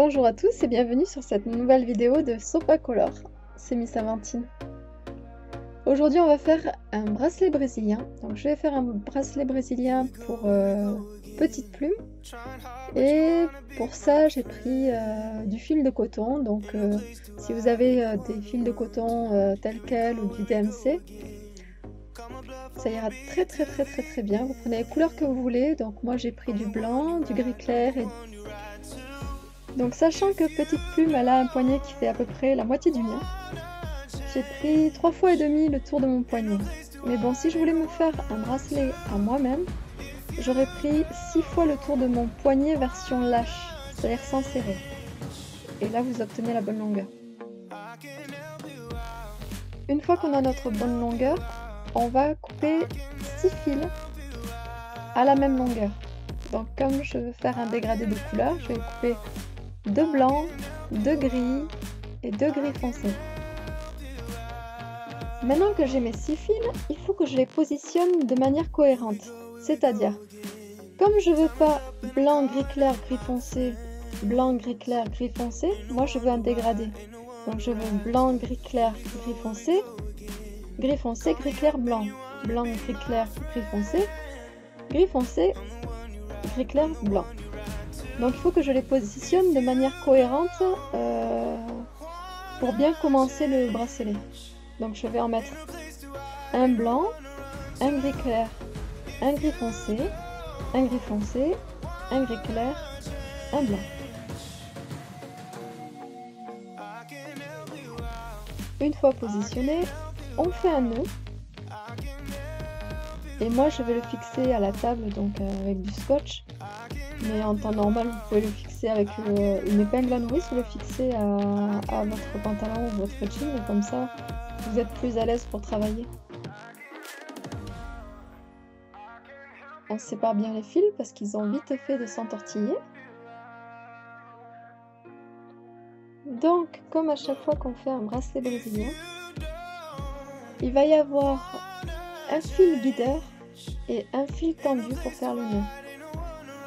Bonjour à tous et bienvenue sur cette nouvelle vidéo de Sopa Color. C'est Miss Aventine. Aujourd'hui on va faire un bracelet brésilien. Donc je vais faire un bracelet brésilien pour euh, petite plume. Et pour ça j'ai pris euh, du fil de coton. Donc euh, si vous avez des fils de coton tels quels ou du DMC, ça ira très très très très très bien. Vous prenez les couleurs que vous voulez. Donc moi j'ai pris du blanc, du gris clair et donc sachant que Petite Plume, elle a un poignet qui fait à peu près la moitié du mien, j'ai pris trois fois et demi le tour de mon poignet. Mais bon, si je voulais me faire un bracelet à moi-même, j'aurais pris six fois le tour de mon poignet version lâche, c'est-à-dire sans serrer. Et là, vous obtenez la bonne longueur. Une fois qu'on a notre bonne longueur, on va couper six fils à la même longueur. Donc comme je veux faire un dégradé de couleur, je vais couper deux blancs, deux gris et deux gris foncés. Maintenant que j'ai mes six fils, il faut que je les positionne de manière cohérente. C'est-à-dire, comme je veux pas blanc, gris clair, gris foncé, blanc, gris clair, gris foncé, moi je veux un dégradé. Donc je veux blanc, gris clair, gris foncé, gris foncé, gris clair, blanc, blanc, gris clair, gris foncé, gris foncé, gris clair, blanc. Donc il faut que je les positionne de manière cohérente euh, pour bien commencer le bracelet. Donc je vais en mettre un blanc, un gris clair, un gris foncé, un gris foncé, un gris clair, un blanc. Une fois positionné, on fait un nœud. Et moi je vais le fixer à la table donc euh, avec du scotch mais en temps normal, vous pouvez le fixer avec une épingle à nourrice ou le fixer à, votre pantalon ou votre jean, et comme ça, vous êtes plus à l'aise pour travailler. On sépare bien les fils parce qu'ils ont vite fait de s'entortiller. Donc, comme à chaque fois qu'on fait un bracelet brésilien, il va y avoir un fil guideur et un fil tendu pour faire le nœud.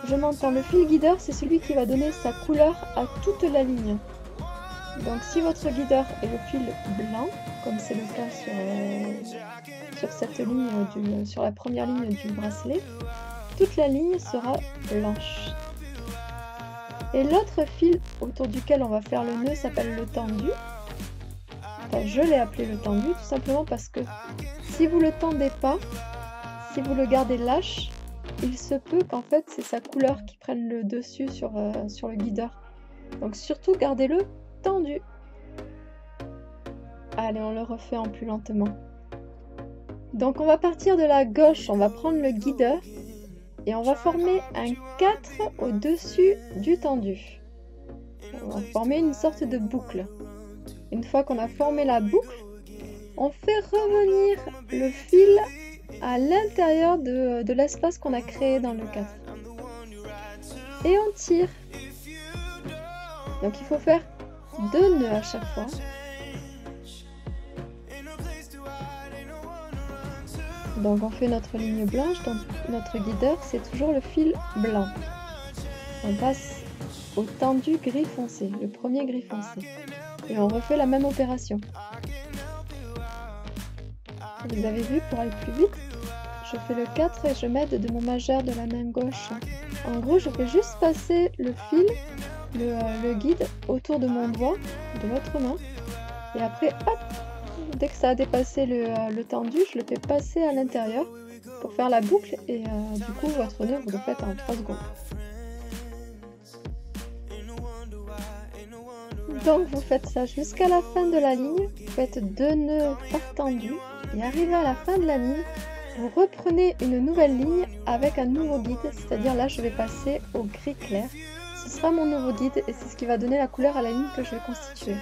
Je m'entends, le fil guideur, c'est celui qui va donner sa couleur à toute la ligne. Donc si votre guideur est le fil blanc, comme c'est le cas sur, euh, cette ligne, du, sur la première ligne du bracelet, toute la ligne sera blanche. Et l'autre fil autour duquel on va faire le nœud s'appelle le tendu. Enfin, je l'ai appelé le tendu tout simplement parce que si vous le tendez pas, si vous le gardez lâche, il se peut qu'en fait c'est sa couleur qui prenne le dessus sur, euh, sur le guideur. Donc surtout gardez-le tendu. Allez, on le refait en plus lentement. Donc on va partir de la gauche, on va prendre le guideur et on va former un 4 au-dessus du tendu. On va former une sorte de boucle. Une fois qu'on a formé la boucle, on fait revenir le fil à l'intérieur de, l'espace qu'on a créé dans le 4. Et on tire. Donc il faut faire deux nœuds à chaque fois. Donc on fait notre ligne blanche, donc notre guideur c'est toujours le fil blanc. On passe au tendu gris foncé, le premier gris foncé. Et on refait la même opération. Vous avez vu, pour aller plus vite, je fais le 4 et je m'aide de mon majeur de la main gauche. En gros, je fais juste passer le fil, le, euh, guide, autour de mon doigt, de l'autre main. Et après, hop, dès que ça a dépassé le, euh, tendu, je le fais passer à l'intérieur pour faire la boucle. Et euh, du coup, votre nœud, vous le faites en 3 secondes. Donc vous faites ça jusqu'à la fin de la ligne, vous faites deux nœuds par tendu et arrivé à la fin de la ligne, vous reprenez une nouvelle ligne avec un nouveau guide, c'est-à-dire là je vais passer au gris clair. Ce sera mon nouveau guide et c'est ce qui va donner la couleur à la ligne que je vais constituer.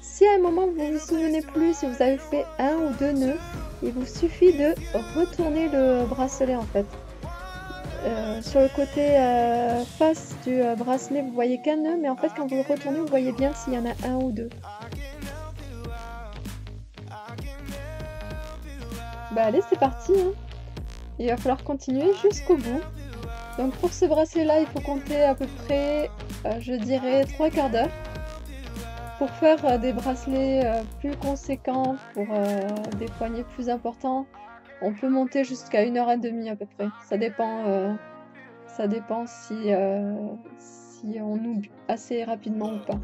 Si à un moment vous ne vous souvenez plus si vous avez fait un ou deux nœuds, il vous suffit de retourner le bracelet en fait. Euh, sur le côté euh, face du euh, bracelet, vous voyez qu'un nœud, mais en fait, quand vous le retournez, vous voyez bien s'il y en a un ou deux. Bah allez, c'est parti. Hein. Il va falloir continuer jusqu'au bout. Donc pour ce bracelet là, il faut compter à peu près je dirais trois quarts d'heure. Pour faire des bracelets plus conséquents, pour des poignets plus importants, on peut monter jusqu'à une heure et demie à peu près. Ça dépend, ça dépend si, si on oublie assez rapidement ou pas.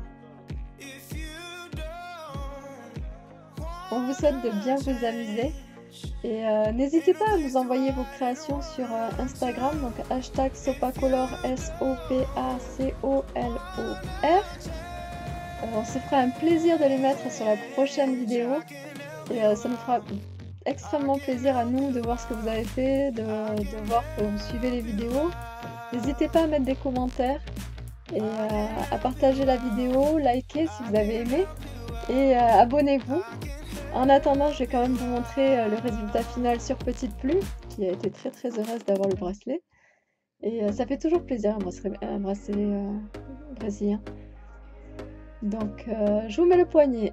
On vous souhaite de bien vous amuser. Et euh, n'hésitez pas à nous envoyer vos créations sur euh, Instagram, donc hashtag sopacolor, S-O-P-A-C-O-L-O-R. on se fera un plaisir de les mettre sur la prochaine vidéo. Et euh, ça nous fera extrêmement plaisir à nous de voir ce que vous avez fait, de, de voir que vous suivez les vidéos. N'hésitez pas à mettre des commentaires et à partager la vidéo, liker si vous avez aimé et abonnez-vous. En attendant, je vais quand même vous montrer euh, le résultat final sur Petite Plume, qui a été très très heureuse d'avoir le bracelet. Et euh, ça fait toujours plaisir un bracelet, un bracelet euh, brésilien. Donc je vous mets le poignet